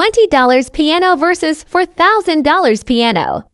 $20 piano versus $4,000 piano.